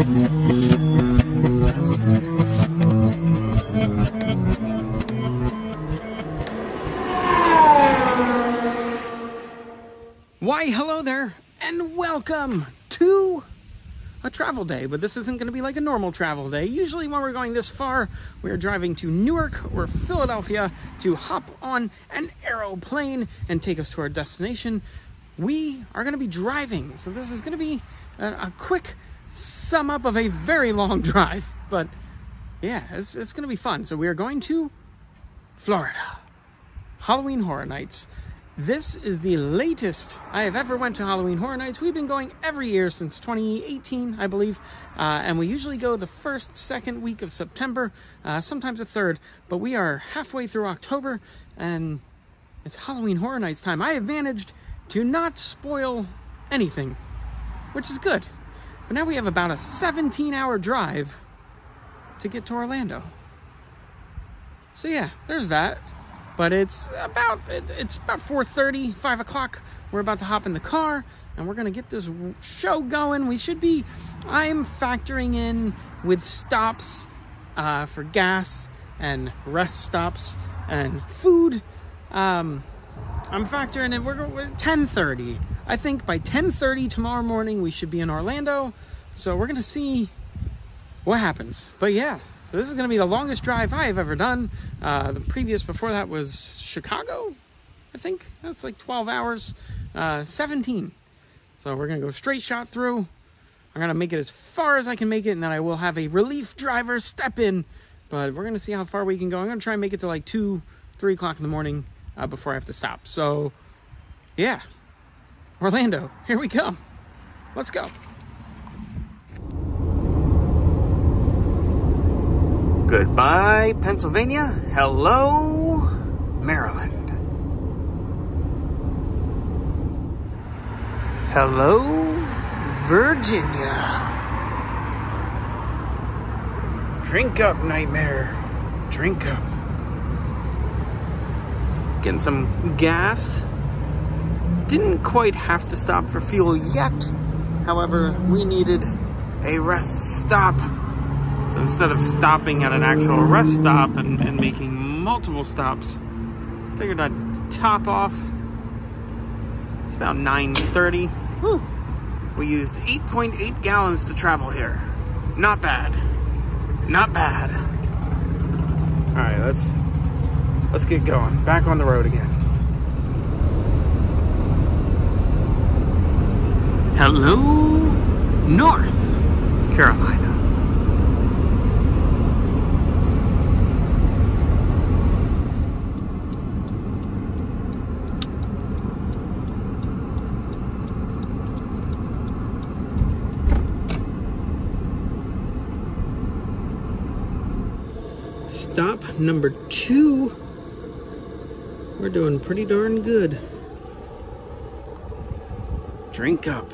Why, hello there, and welcome to a travel day. But this isn't going to be like a normal travel day. Usually, when we're going this far, we're driving to Newark or Philadelphia to hop on an aeroplane and take us to our destination. We are going to be driving, so this is going to be a, a quick sum up of a very long drive. But yeah, it's, it's going to be fun. So, we are going to Florida. Halloween Horror Nights. This is the latest I have ever went to Halloween Horror Nights. We've been going every year since 2018, I believe, uh, and we usually go the first, second week of September, uh, sometimes the third. But we are halfway through October, and it's Halloween Horror Nights time. I have managed to not spoil anything, which is good. But now we have about a 17-hour drive to get to Orlando. So yeah, there's that. But it's about it's about 4.30 5 o'clock. We're about to hop in the car and we're gonna get this show going. We should be i'm factoring in with stops uh, for gas and rest stops and food. Um, i'm factoring in we're, we're 10.30 i think by 10.30 tomorrow morning we should be in orlando so we're gonna see what happens but yeah so this is going to be the longest drive I have ever done. Uh, the previous before that was Chicago, I think. That's like 12 hours, uh, 17. So we're going to go straight shot through. I'm going to make it as far as I can make it, and then I will have a relief driver step in. But we're going to see how far we can go. I'm going to try and make it to like 2, 3 o'clock in the morning uh, before I have to stop. So, yeah. Orlando, here we come. Let's go. Goodbye, Pennsylvania. Hello, Maryland. Hello, Virginia. Drink up, Nightmare. Drink up. Getting some gas. Didn't quite have to stop for fuel yet. However, we needed a rest stop so instead of stopping at an actual rest stop and, and making multiple stops, I figured I'd top off. It's about 9.30. Whew. We used 8.8 .8 gallons to travel here. Not bad. Not bad. All right, let's let's get going. Back on the road again. Hello, North Carolina. stop number two. We're doing pretty darn good. Drink up.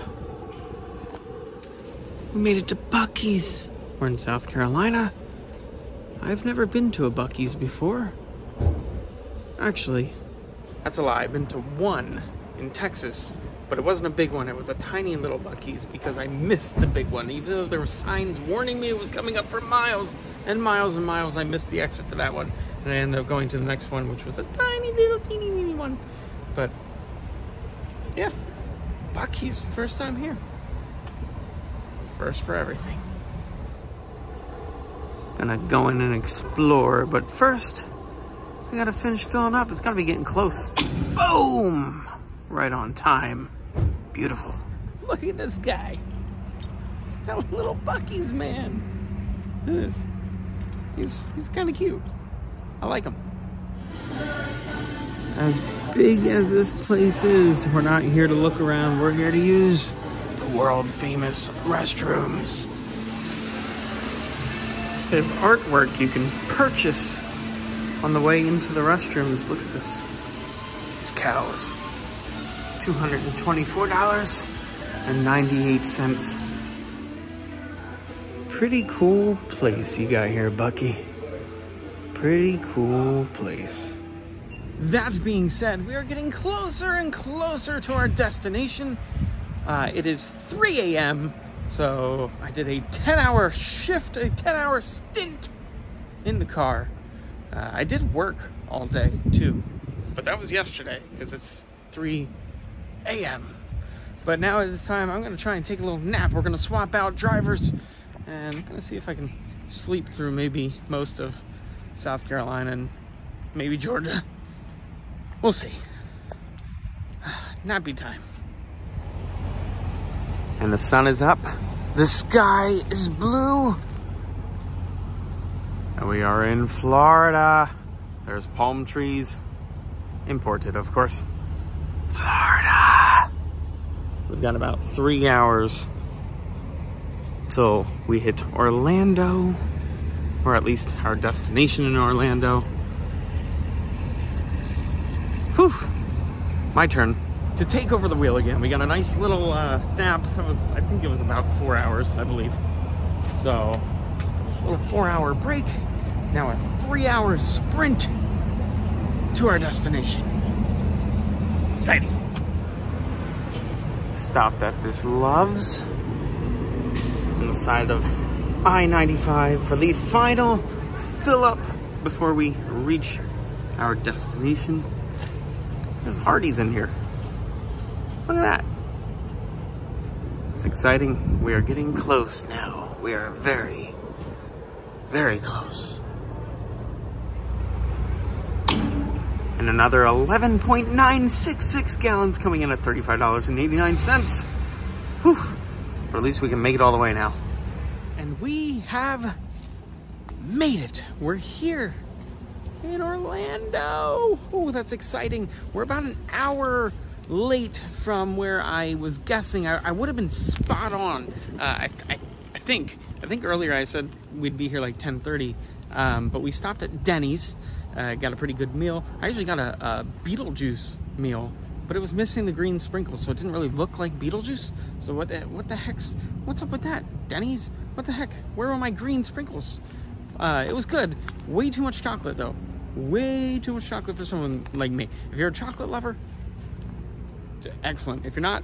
We made it to Buc-ee's. We're in South Carolina. I've never been to a Buc-ee's before. Actually, that's a lie. I've been to one in Texas but it wasn't a big one. It was a tiny little Buc-ee's because I missed the big one. Even though there were signs warning me it was coming up for miles and miles and miles, I missed the exit for that one. And I ended up going to the next one, which was a tiny little teeny weeny one. But yeah, Buc-ee's first time here. First for everything. Gonna go in and explore, but first, I gotta finish filling up. It's gotta be getting close. Boom! Right on time. Beautiful. Look at this guy. That little Buc-ee's man. Look at this. He's, he's kind of cute. I like him. As big as this place is, we're not here to look around. We're here to use the world famous restrooms. They have artwork you can purchase on the way into the restrooms. Look at this. These cows. $224.98. Pretty cool place you got here, Buc-ee. Pretty cool place. That being said, we are getting closer and closer to our destination. Uh, it is 3 a.m. So I did a 10 hour shift, a 10 hour stint in the car. Uh, I did work all day too, but that was yesterday because it's 3 a.m. But now it is time, I'm gonna try and take a little nap. We're gonna swap out drivers and I'm gonna see if I can sleep through maybe most of South Carolina and maybe Georgia. We'll see. Nappy time. And the sun is up. The sky is blue. And we are in Florida. There's palm trees. Imported, of course. Florida. We've got about three hours till we hit Orlando, or at least our destination in Orlando. Whew, my turn to take over the wheel again. We got a nice little uh, nap. That was, I think it was about four hours, I believe. So, a little four hour break. Now a three hour sprint to our destination. Exciting. Stopped at this Love's on the side of I-95 for the final fill up before we reach our destination. There's Hardee's in here. Look at that. It's exciting. We are getting close now. We are very, very close. And another 11.966 gallons coming in at $35.89. Whew. Or at least we can make it all the way now. And we have made it. We're here in Orlando. Oh, that's exciting. We're about an hour late from where I was guessing. I, I would have been spot on. Uh, I, I, I, think. I think earlier I said we'd be here like 10:30, um, but we stopped at Denny's. Uh, got a pretty good meal. I actually got a, a Beetlejuice meal, but it was missing the green sprinkles, so it didn't really look like Beetlejuice. So what? The, what the heck's? What's up with that? Denny's? What the heck? Where are my green sprinkles? Uh, it was good. Way too much chocolate though. Way too much chocolate for someone like me. If you're a chocolate lover, excellent. If you're not,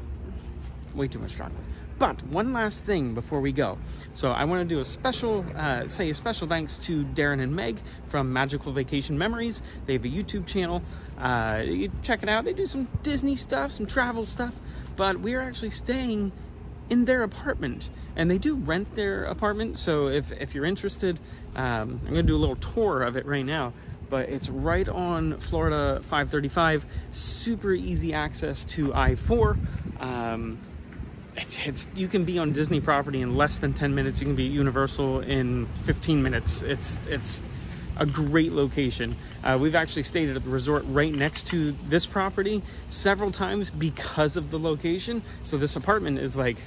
way too much chocolate. But one last thing before we go. So I want to do a special, uh, say a special thanks to Darren and Meg from Magical Vacation Memories. They have a YouTube channel. Uh, you check it out. They do some Disney stuff, some travel stuff. But we are actually staying in their apartment and they do rent their apartment so if, if you're interested um, i'm gonna do a little tour of it right now but it's right on Florida 535. Super easy access to I-4. Um, it's, it's you can be on Disney property in less than 10 minutes. You can be at Universal in 15 minutes. It's it's a great location. Uh, we've actually stayed at the resort right next to this property several times because of the location. So this apartment is like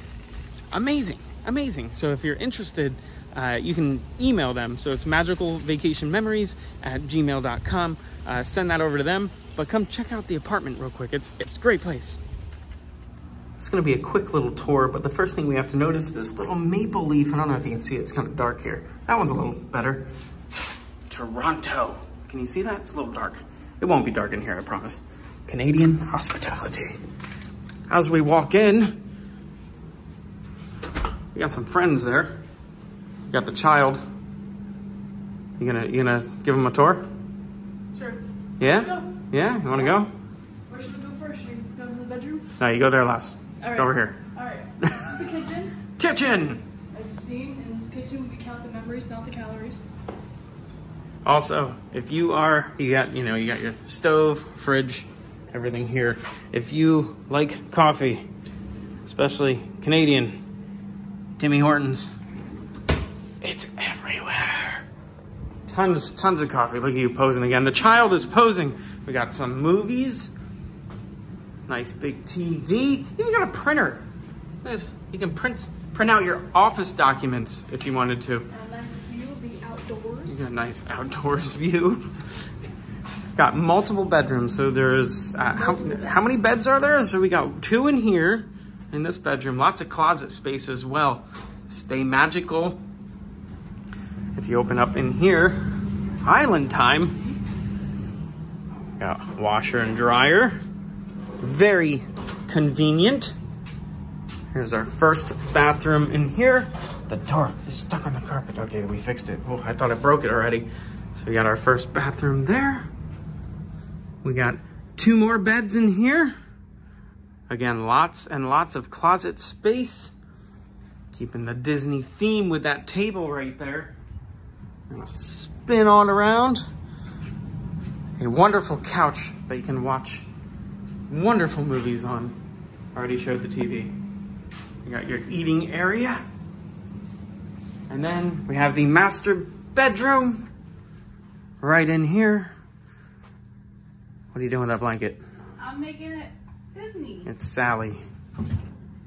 amazing, amazing. So if you're interested, uh, you can email them. So it's magicalvacationmemories at gmail.com. Uh, send that over to them, but come check out the apartment real quick. It's, it's a great place. It's gonna be a quick little tour, but the first thing we have to notice, this little maple leaf, I don't know if you can see it, it's kind of dark here. That one's a little better. Toronto. Can you see that? It's a little dark. It won't be dark in here, I promise. Canadian hospitality. As we walk in, we got some friends there got the child. You gonna you gonna give him a tour? Sure. Yeah. Yeah. You want to go? Where should we go first? Should we go to the bedroom? No, you go there last. All right. Go over here. All right. This is the kitchen. Kitchen. As you've seen, in this kitchen we count the memories, not the calories. Also, if you are, you got, you know, you got your stove, fridge, everything here. If you like coffee, especially Canadian, Timmy Hortons, it's everywhere. Tons, tons of coffee. Look at you posing again. The child is posing. We got some movies. Nice big TV. Even got a printer. This, you can print print out your office documents if you wanted to. A nice view of the outdoors. You got a nice outdoors view. Got multiple bedrooms. So there's uh, how, how many beds are there? So we got two in here in this bedroom. Lots of closet space as well. Stay magical. If you open up in here, island time. Got washer and dryer. Very convenient. Here's our first bathroom in here. The door is stuck on the carpet. Okay, we fixed it. Oh, I thought I broke it already. So we got our first bathroom there. We got two more beds in here. Again, lots and lots of closet space. Keeping the Disney theme with that table right there. Spin on around. A wonderful couch that you can watch wonderful movies on. Already showed the TV. You got your eating area. And then we have the master bedroom right in here. What are you doing with that blanket? I'm making it Disney. It's Sally.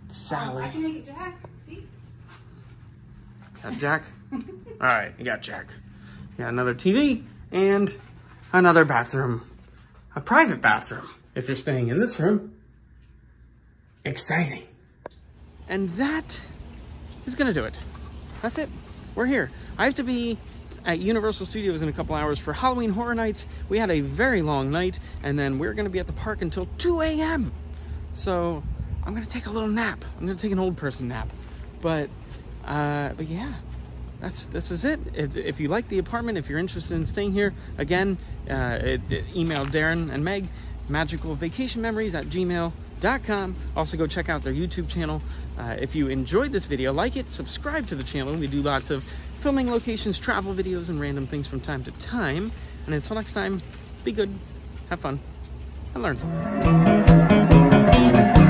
Sally. I can make it Jack. See? Got Jack? All right, you got Jack. You got another TV and another bathroom. A private bathroom if you're staying in this room. Exciting. And that is gonna do it. That's it. We're here. I have to be at Universal Studios in a couple hours for Halloween Horror Nights. We had a very long night, and then we're gonna be at the park until 2 a.m. So I'm gonna take a little nap. I'm gonna take an old person nap. But, uh, but yeah, that's this is it. If, if you like the apartment, if you're interested in staying here, again, uh, it, it, email Darren and Meg, magicalvacationmemories at gmail.com. Also go check out their YouTube channel. Uh, if you enjoyed this video, like it, subscribe to the channel. We do lots of filming locations, travel videos, and random things from time to time. And until next time, be good, have fun, and learn something.